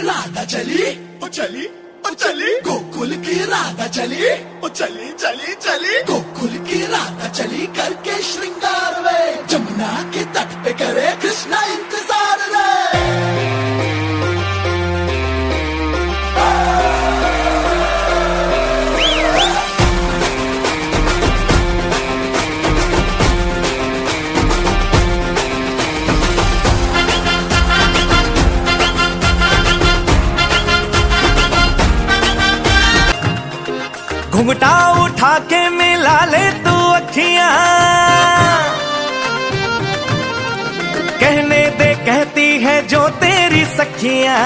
राधा चली, ओ चली ओ चली। गोकुल की राधा चली, ओ चली चली चली। गोकुल की राधा चली करके श्रृंगार वे जमुना के तट पे करे कृष्णा इंतज़ार घुंघटा उठा के मिला ले तू अखियाँ। कहने दे, कहती है जो तेरी सखियाँ।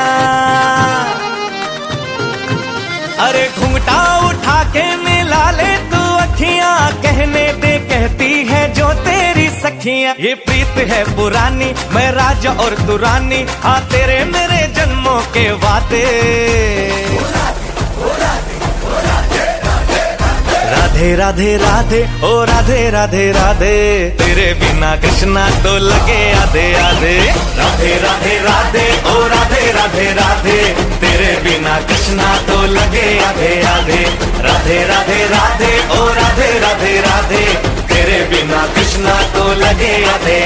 अरे घुंघटा उठा के मिला ले तू अखियाँ। कहने दे, कहती है जो तेरी सखियाँ। ये प्रीत है पुरानी, मैं राजा और तू रानी हाँ तेरे मेरे जन्मों के वादे। राधे राधे राधे, ओ राधे राधे राधे। तेरे बिना कृष्णा तो लगे आधे आधे। राधे राधे राधे, ओ राधे राधे राधे। तेरे बिना कृष्णा तो लगे आधे आधे। राधे राधे राधे, ओ राधे राधे राधे। तेरे बिना कृष्णा तो लगे आधे